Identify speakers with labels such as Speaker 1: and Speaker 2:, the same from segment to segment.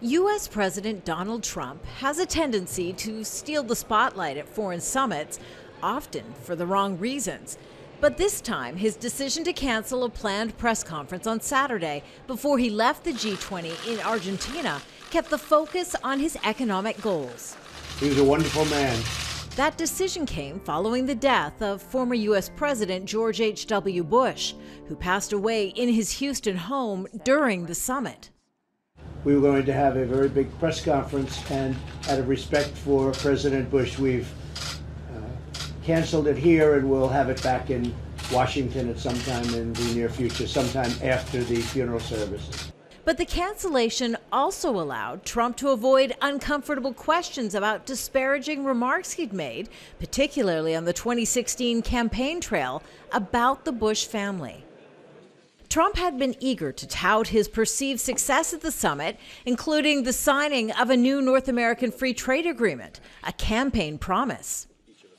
Speaker 1: U.S. President Donald Trump has a tendency to steal the spotlight at foreign summits, often for the wrong reasons. But this time, his decision to cancel a planned press conference on Saturday before he left the G20 in Argentina kept the focus on his economic goals.
Speaker 2: He was a wonderful man.
Speaker 1: That decision came following the death of former U.S. President George H.W. Bush, who passed away in his Houston home during the summit
Speaker 2: we were going to have a very big press conference, and out of respect for President Bush, we've uh, canceled it here, and we'll have it back in Washington at some time in the near future, sometime after the funeral services.
Speaker 1: But the cancellation also allowed Trump to avoid uncomfortable questions about disparaging remarks he'd made, particularly on the 2016 campaign trail, about the Bush family. Trump had been eager to tout his perceived success at the summit, including the signing of a new North American free trade agreement, a campaign promise.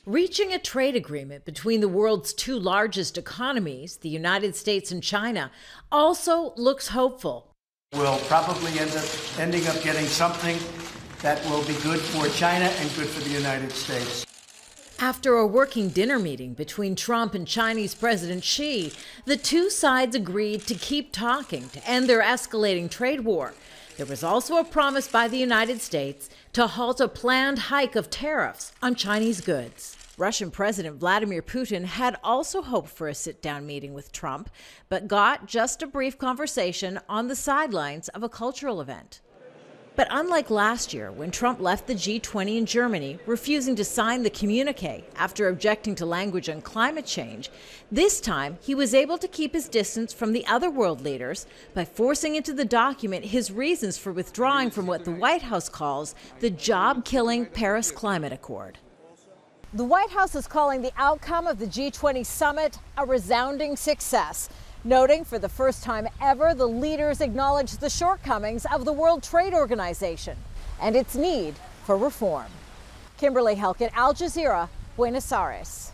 Speaker 1: Reaching a trade agreement between the world's two largest economies, the United States and China, also looks hopeful.
Speaker 2: We'll probably end up ending up getting something that will be good for China and good for the United States.
Speaker 1: After a working dinner meeting between Trump and Chinese President Xi, the two sides agreed to keep talking to end their escalating trade war. There was also a promise by the United States to halt a planned hike of tariffs on Chinese goods. Russian President Vladimir Putin had also hoped for a sit down meeting with Trump, but got just a brief conversation on the sidelines of a cultural event. But unlike last year, when Trump left the G20 in Germany, refusing to sign the communique after objecting to language on climate change, this time he was able to keep his distance from the other world leaders by forcing into the document his reasons for withdrawing from what the White House calls the job killing Paris Climate Accord. The White House is calling the outcome of the G20 summit a resounding success noting for the first time ever the leaders acknowledged the shortcomings of the World Trade Organization and its need for reform. Kimberly Halkett, Al Jazeera, Buenos Aires.